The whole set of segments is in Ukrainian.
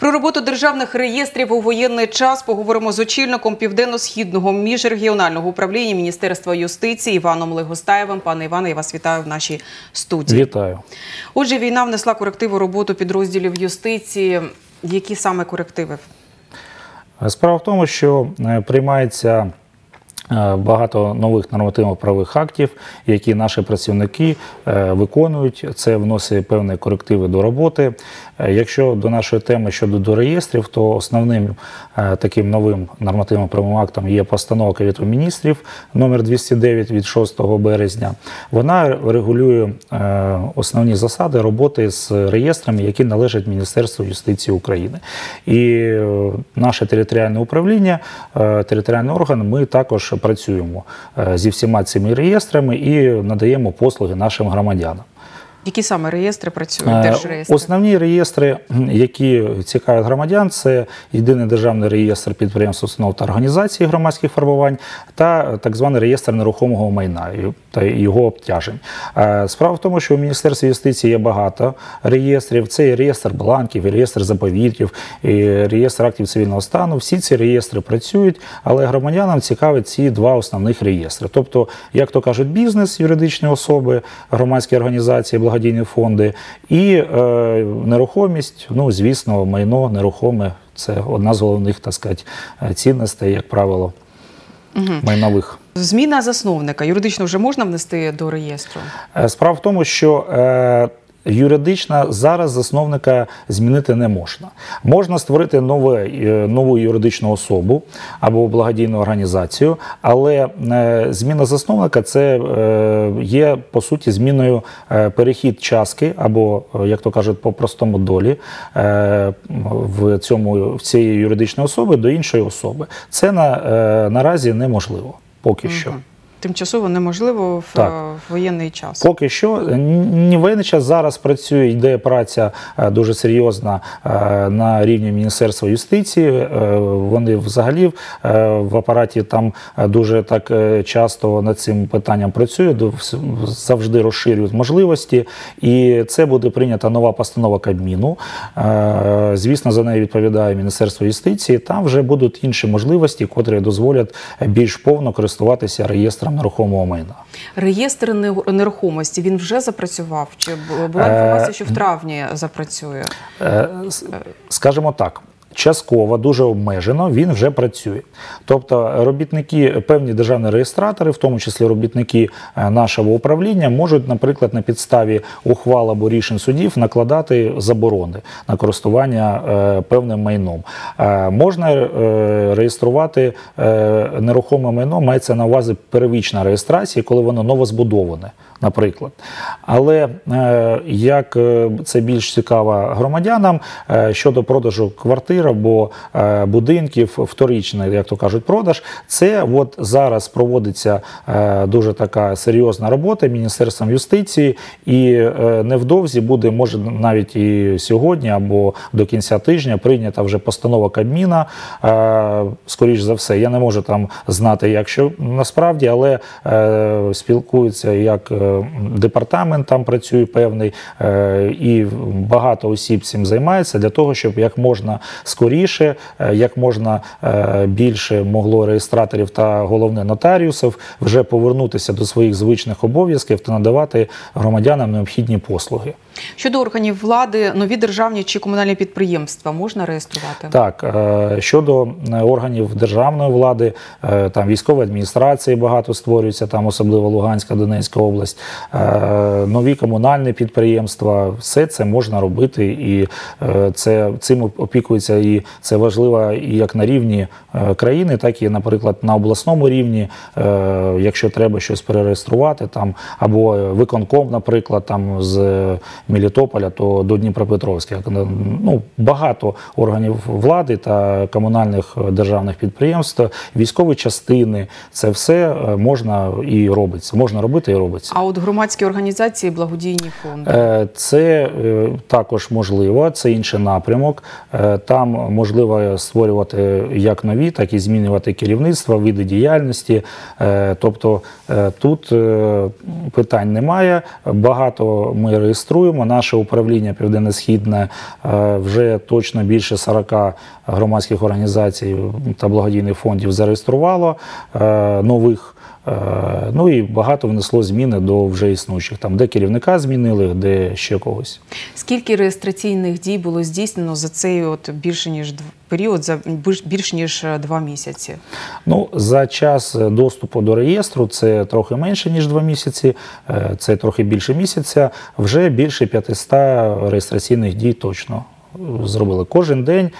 Про роботу державних реєстрів у воєнний час поговоримо з очільником південно-східного міжрегіонального управління Міністерства юстиції Іваном Легостаєвим. Пане Іване, я вас вітаю в нашій студії. Вітаю. Отже, війна внесла корективи роботу підрозділів юстиції. Які саме корективи? Справа в тому, що е, приймається багато нових нормативно-правових актів, які наші працівники е, виконують. Це вносить певні корективи до роботи. Е, Якщо до нашої теми щодо до реєстрів, то основним е, таким новим нормативно-правовим актом є постанова Кабінету міністрів номер 209 від 6 березня. Вона регулює е, основні засади роботи з реєстрами, які належать Міністерству юстиції України. І е, наше територіальне управління, е, територіальний орган, ми також працюємо е, зі всіма цими реєстрами і надаємо послуги нашим громадянам. Які саме реєстри працюють? Е, Держреєстри? Основні реєстри, які цікавлять громадян, це єдиний державний реєстр підприємств, установ та організацій громадських формувань та так званий реєстр нерухомого майна та його обтяжень. Е, Справа в тому, що у Міністерстві юстиції є багато реєстрів. Це і реєстр бланків, і реєстр заповітів, і реєстр актів цивільного стану. Всі ці реєстри працюють, але громадянам цікавить ці два основних реєстри. Тобто, як то кажуть, бізнес, юридичні особи, громадські організації, благодійні фонди і е, нерухомість, ну звісно, майно нерухоме. Це одна з головних, так сказати, е, цінностей, як правило, майнових. Зміна засновника юридично вже можна внести до реєстру? Е, Справа в тому, що е, юридично зараз засновника змінити не можна. Можна створити нове, е, нову юридичну особу або благодійну організацію, але е, зміна засновника це е, є по суті зміною перехід частки або, як то кажуть, по простому долі в цьому в цієї юридичної особи до іншої особи. Це на, наразі неможливо поки що. Тимчасово неможливо в, Так. е, воєнний час. Поки що ні воєнний час зараз працює, йде праця е, дуже серйозна е, на рівні Міністерства юстиції. Е, Вони взагалі е, в апараті там е, дуже так е, часто над цим питанням працюють, завжди розширюють можливості. І це буде прийнята нова постанова Кабміну. Е, Звісно, за нею відповідає Міністерство юстиції. Там вже будуть інші можливості, котрі дозволять більш повно користуватися реєстром нерухомого майна. Реєстр не- нерухомості він вже запрацював? Чи бу- була Е, інформація, що в травні запрацює? Е, Скажімо так. Частково, дуже обмежено, він вже працює. Тобто робітники, певні державні реєстратори, в тому числі робітники е, нашого управління, можуть, наприклад, на підставі ухвал або рішень судів накладати заборони на користування е, певним майном. Е, Можна реєструвати нерухоме майно, мається на увазі первічна реєстрація, коли воно новозбудоване, наприклад. Але як це більш цікаво громадянам щодо продажу квартир або е, будинків, вторичний, як то кажуть, продаж, це от зараз проводиться е, дуже така серйозна робота Міністерством юстиції, і е, невдовзі буде, може навіть і сьогодні, або до кінця тижня прийнята вже постанова Кабміна. Е, Скоріш за все, я не можу там знати, як що насправді, але спілкуються як департамент там працює певний, і багато осіб цим займається для того, щоб як можна скоріше, е, як можна е, більше могло реєстраторів та головне нотаріусів вже повернутися до своїх звичних обов'язків та надавати громадянам необхідні послуги. Щодо органів влади, нові державні чи комунальні підприємства можна реєструвати? Так, е, щодо е, органів державної влади, е, там військової адміністрації багато створюється, там особливо Луганська, Донецька область, нові комунальні підприємства, все це можна робити, і це цим опікується, і це важливо і як на рівні країни, так і, наприклад, на обласному рівні, якщо треба щось перереєструвати, там або виконком, наприклад, там з Мелітополя, то до Дніпропетровська. Ну, багато органів влади та комунальних е, державних підприємств, військові частини, це все е, можна і робиться. Можна робити і робиться. А от громадські організації, благодійні фонди. Е, Це також можливо, це інший напрямок. Там можливо створювати як нові, так і змінювати керівництво, види діяльності. Тобто тут питань немає. Багато ми реєструємо. Слідкуємо. Наше управління Південно-Східне е, вже точно більше 40 громадських організацій та благодійних фондів зареєструвало е, нових. Е, Ну і багато внесло зміни до вже існуючих. Там де керівника змінили, де ще когось. Скільки реєстраційних дій було здійснено за цей от більше ніж період, за більш, ніж е, два місяці? Ну, за час е, доступу до реєстру це трохи менше, ніж два місяці, це трохи більше місяця. Вже більше 500 реєстраційних дій точно зробили. Кожен день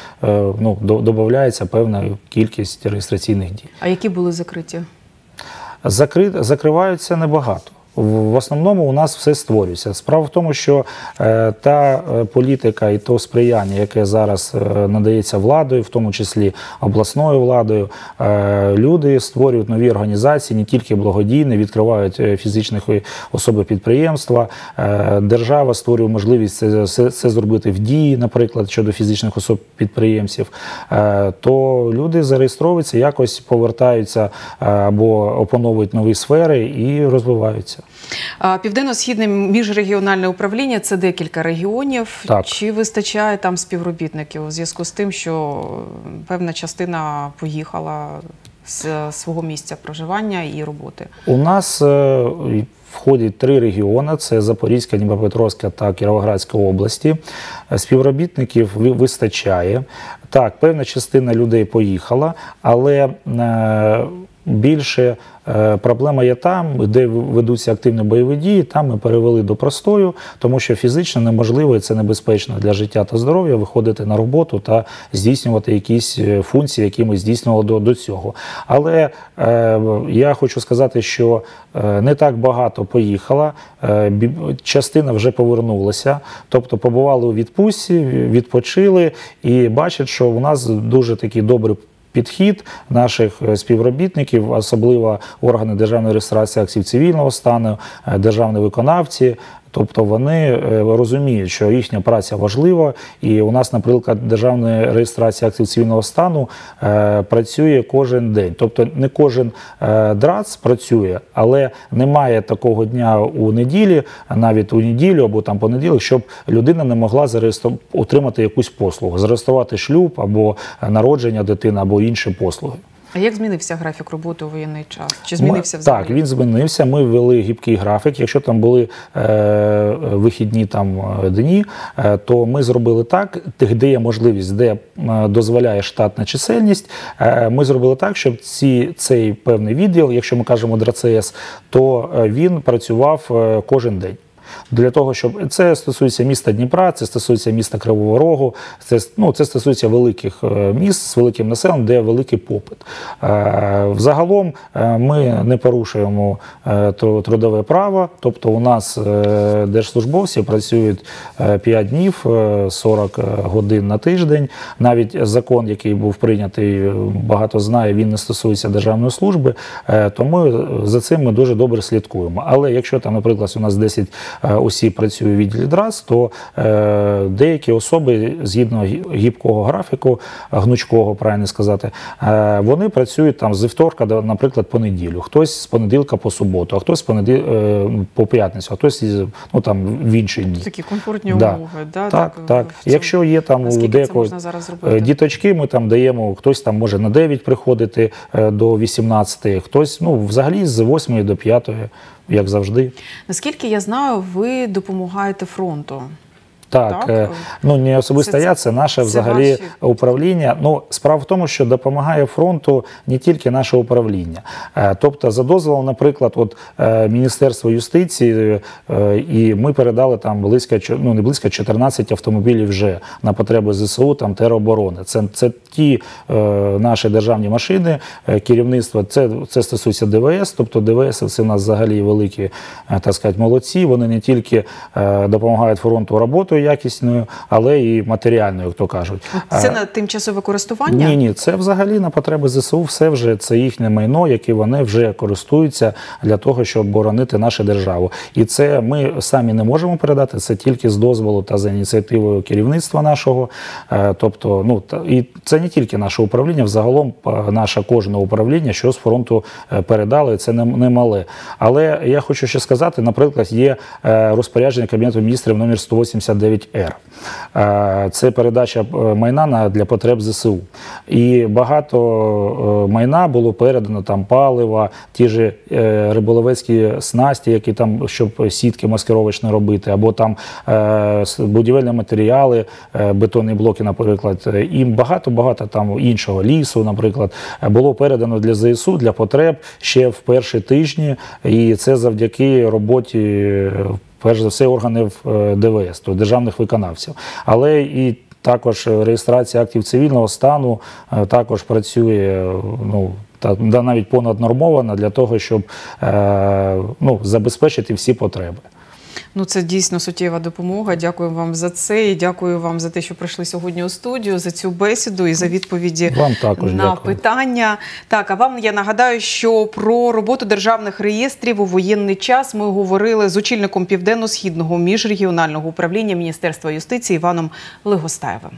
ну, додається певна кількість реєстраційних дій. А які були закриті? Закри... Закриваються небагато. В основному у нас все створюється. Справа в тому, що е, та е, політика і то сприяння, яке зараз е, надається владою, в тому числі обласною владою, люди створюють нові організації, не тільки благодійні, відкривають фізичних особи підприємства. Держава створює можливість це, це, це зробити в дії, наприклад, щодо фізичних особ підприємців. То люди зареєстровуються, якось повертаються або опановують нові сфери і розвиваються. А, Південно-східне міжрегіональне управління це декілька регіонів. Так. Чи вистачає там співробітників у зв'язку з тим, що певна частина поїхала з свого місця проживання і роботи? У нас е, входять три регіони: це Запорізька, Дніпропетровська та Кіровоградська області. Е, Співробітників вистачає. Так, певна частина людей поїхала, але е, більше е, проблема є там, де ведуться активні бойові дії. Там ми перевели до простою, тому що фізично неможливо і це небезпечно для життя та здоров'я виходити на роботу та здійснювати якісь е, функції, які ми здійснювали до, до цього. Але е, я хочу сказати, що е, не так багато поїхала, е, частина вже повернулася, тобто побували у відпустці, відпочили і бачать, що у нас дуже такий добрий підхід наших е, співробітників, особливо органи державної реєстрації актів цивільного стану, е, державні виконавці. Тобто вони е, розуміють, що їхня праця важлива, і у нас, наприклад, державна реєстрація актів цивільного стану е, працює кожен день. Тобто не кожен е, ДРАЦ працює, але немає такого дня у неділі, навіть у неділю або там понеділок, щоб людина не могла зареєстру... отримати якусь послугу, зареєструвати шлюб або народження дитини, або інші послуги. А як змінився графік роботи у воєнний час? Чи змінився Ми- взагалі? Так, він змінився. Ми ввели гібкий графік. Якщо там були е, вихідні там е, дні, е, то ми зробили так, де є можливість, де е, дозволяє штатна чисельність. Е, ми зробили так, щоб ці, цей певний відділ, якщо ми кажемо ДРЦС, то е, він працював кожен день. Для того, щоб це стосується міста Дніпра, це стосується міста Кривого Рогу, це, ну, це стосується великих е, міст з великим населенням, де великий попит. Е, Взагалом е, ми не порушуємо трудове право, тобто у нас держслужбовці працюють 5 днів, е, 40 годин на тиждень. Навіть закон, який був прийнятий, багато знає, він не стосується державної служби, тому за цим ми дуже добре слідкуємо. Але якщо там, наприклад, у нас 10 е, осіб працює у відділі ДРАЦ, то е, деякі особи згідно гібкого графіку, гнучкого, правильно сказати, е, вони працюють там з вівторка до, наприклад, по неділю. Хтось з понеділка по суботу, а хтось з понеділ... по п'ятницю, а хтось ну, там, в інші дні. Такі комфортні Да. умови. Да, Так, так. в цьому. Якщо є там у е, діточки, ми там даємо, хтось там може на 9 приходити до 18, хтось ну, взагалі з 8 до 5, як завжди. Наскільки я знаю, ви допомагаєте фронту. Так, Так? е, ну не особисто Це- я, це наше це взагалі ваші- управління. Ну, справа в тому, що допомагає фронту не тільки наше управління. Е, Тобто, за дозволом, наприклад, от е, Міністерство юстиції, і ми передали там близько ну не близько 14 автомобілів вже на потреби ЗСУ там тероборони. Це, це ті е, наші державні машини, керівництво. Це, це стосується ДВС, тобто ДВС це в нас взагалі великі, так сказати, молодці. Вони не тільки е, допомагають фронту роботою тою якісною, але і матеріальною, як то кажуть. Це е, на тимчасове користування? Ні, ні, це взагалі на потреби ЗСУ. Все вже це їхнє майно, яке вони вже користуються для того, щоб боронити нашу державу. І це ми самі не можемо передати. Це тільки з дозволу та за ініціативою керівництва нашого. Е, тобто, ну і це не тільки наше управління, взагалом е, наше кожне управління, що з фронту передали. Це не мале. Але я хочу ще сказати: наприклад, є розпорядження кабінету міністрів номер 189 Р. Е, це передача е, майна для потреб ЗСУ. І багато е, майна було передано там палива, ті ж риболовецькі снасті, які там, щоб сітки маскировочні робити, або там будівельні матеріали, бетонні блоки, наприклад, і багато-багато там іншого лісу, наприклад, було передано для ЗСУ для потреб ще в перші тижні. І це завдяки роботі е, Перш за все, органів е, ДВС, тобто державних виконавців, але і також реєстрація актів цивільного стану е, також працює е, ну, та, навіть понаднормована для того, щоб е, ну, забезпечити всі потреби. Ну, це дійсно суттєва допомога. Дякую вам за це. І дякую вам за те, що прийшли сьогодні у студію, за цю бесіду і за відповіді Вам також на дякую. питання. Так, а вам я нагадаю, що про роботу державних реєстрів у воєнний час ми говорили з очільником південно-східного міжрегіонального управління Міністерства юстиції Іваном Легостаєвим.